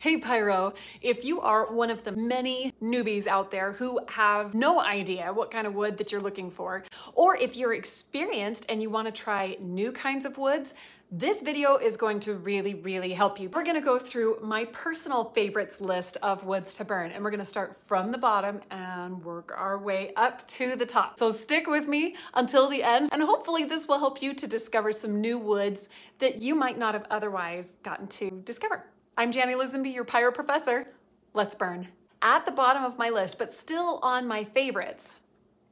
Hey Pyro, if you are one of the many newbies out there who have no idea what kind of wood that you're looking for, or if you're experienced and you wanna try new kinds of woods, this video is going to really, really help you. We're gonna go through my personal favorites list of woods to burn, and we're gonna start from the bottom and work our way up to the top. So stick with me until the end, and hopefully this will help you to discover some new woods that you might not have otherwise gotten to discover. I'm Jannie Lisenby, your pyro professor. Let's burn. At the bottom of my list, but still on my favorites,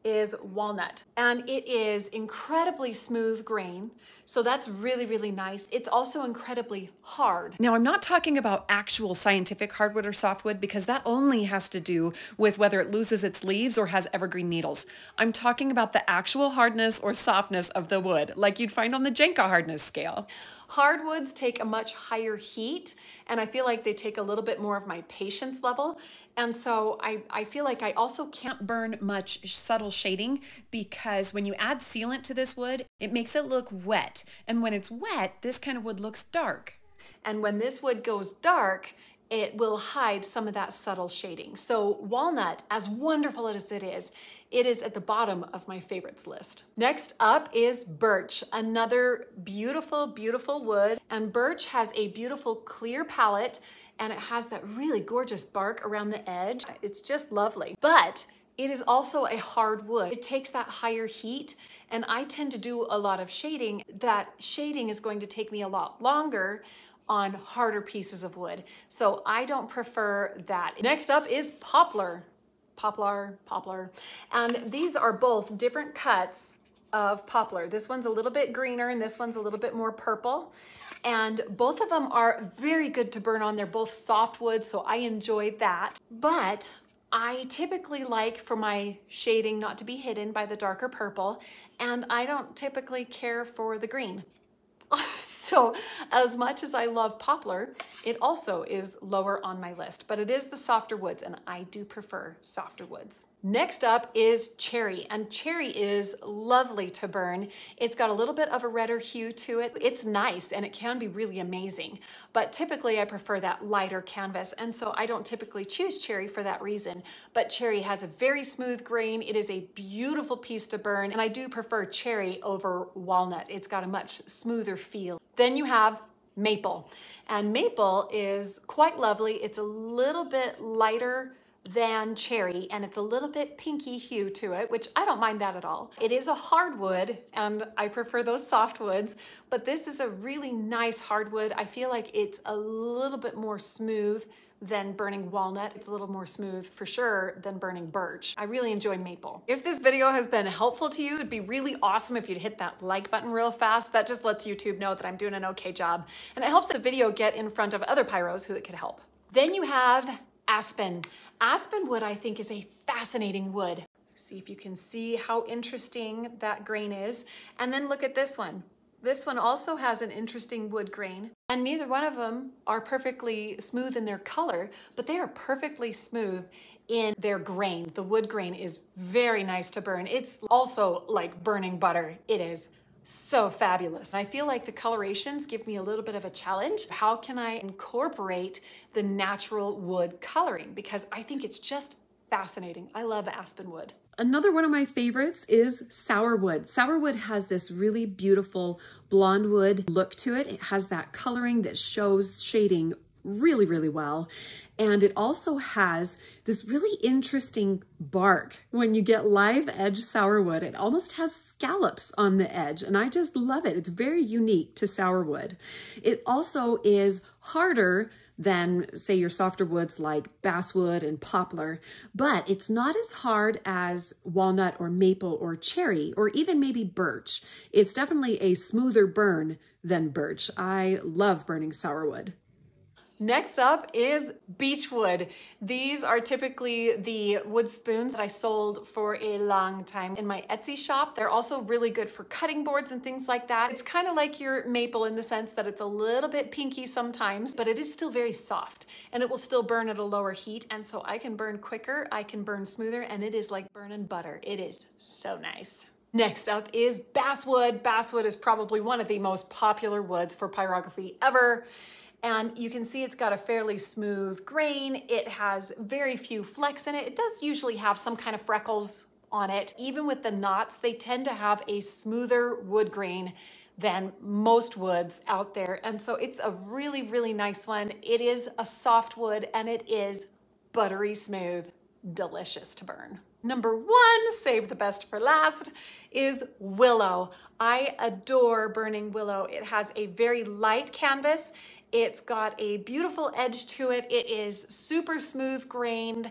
is walnut. And it is incredibly smooth grain. So that's really, really nice. It's also incredibly hard. Now, I'm not talking about actual scientific hardwood or softwood because that only has to do with whether it loses its leaves or has evergreen needles. I'm talking about the actual hardness or softness of the wood, like you'd find on the Janka hardness scale. Hardwoods take a much higher heat, and I feel like they take a little bit more of my patience level. And so I, I feel like I also can't burn much subtle shading because when you add sealant to this wood, it makes it look wet. And when it's wet, this kind of wood looks dark. And when this wood goes dark, it will hide some of that subtle shading. So walnut, as wonderful as it is, it is at the bottom of my favorites list. Next up is birch, another beautiful, beautiful wood. And birch has a beautiful clear palette and it has that really gorgeous bark around the edge. It's just lovely. But it is also a hard wood. It takes that higher heat and I tend to do a lot of shading. That shading is going to take me a lot longer on harder pieces of wood. So I don't prefer that. Next up is poplar. Poplar, poplar. And these are both different cuts of poplar. This one's a little bit greener and this one's a little bit more purple. And both of them are very good to burn on. They're both soft softwood, so I enjoy that. But I typically like for my shading not to be hidden by the darker purple, and I don't typically care for the green. so as much as I love poplar, it also is lower on my list, but it is the softer woods and I do prefer softer woods. Next up is cherry and cherry is lovely to burn. It's got a little bit of a redder hue to it. It's nice and it can be really amazing, but typically I prefer that lighter canvas and so I don't typically choose cherry for that reason, but cherry has a very smooth grain. It is a beautiful piece to burn and I do prefer cherry over walnut. It's got a much smoother feel. Then you have maple. And maple is quite lovely. It's a little bit lighter than cherry and it's a little bit pinky hue to it, which I don't mind that at all. It is a hardwood and I prefer those softwoods, but this is a really nice hardwood. I feel like it's a little bit more smooth than burning walnut. It's a little more smooth for sure than burning birch. I really enjoy maple. If this video has been helpful to you, it'd be really awesome if you'd hit that like button real fast. That just lets YouTube know that I'm doing an okay job. And it helps the video get in front of other pyros who it could help. Then you have aspen. Aspen wood I think is a fascinating wood. See if you can see how interesting that grain is. And then look at this one. This one also has an interesting wood grain, and neither one of them are perfectly smooth in their color, but they are perfectly smooth in their grain. The wood grain is very nice to burn. It's also like burning butter. It is so fabulous. I feel like the colorations give me a little bit of a challenge. How can I incorporate the natural wood coloring? Because I think it's just fascinating. I love aspen wood. Another one of my favorites is sourwood. Sourwood has this really beautiful blonde wood look to it. It has that coloring that shows shading really, really well. And it also has this really interesting bark. When you get live edge sourwood, it almost has scallops on the edge, and I just love it. It's very unique to sourwood. It also is harder than say your softer woods like basswood and poplar, but it's not as hard as walnut or maple or cherry or even maybe birch. It's definitely a smoother burn than birch. I love burning sourwood. Next up is beechwood. These are typically the wood spoons that I sold for a long time in my Etsy shop. They're also really good for cutting boards and things like that. It's kind of like your maple in the sense that it's a little bit pinky sometimes, but it is still very soft and it will still burn at a lower heat. And so I can burn quicker, I can burn smoother, and it is like burning butter. It is so nice. Next up is basswood. Basswood is probably one of the most popular woods for pyrography ever And you can see it's got a fairly smooth grain. It has very few flecks in it. It does usually have some kind of freckles on it. Even with the knots, they tend to have a smoother wood grain than most woods out there. And so it's a really, really nice one. It is a soft wood and it is buttery smooth, delicious to burn. Number one, save the best for last, is willow. I adore burning willow. It has a very light canvas. It's got a beautiful edge to it. It is super smooth grained.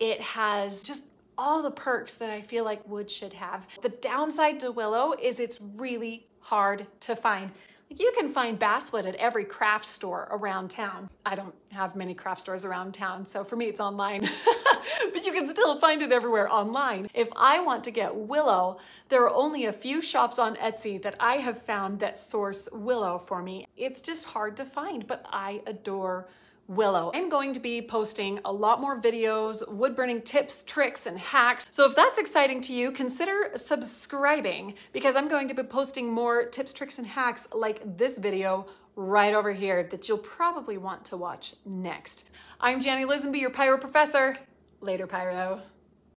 It has just all the perks that I feel like wood should have. The downside to willow is it's really hard to find. You can find basswood at every craft store around town. I don't have many craft stores around town, so for me it's online. but you can still find it everywhere online. If I want to get willow, there are only a few shops on Etsy that I have found that source willow for me. It's just hard to find, but I adore Willow. I'm going to be posting a lot more videos, wood burning tips, tricks, and hacks. So if that's exciting to you, consider subscribing because I'm going to be posting more tips, tricks, and hacks like this video right over here that you'll probably want to watch next. I'm Jannie Lisenby, your Pyro Professor. Later, Pyro.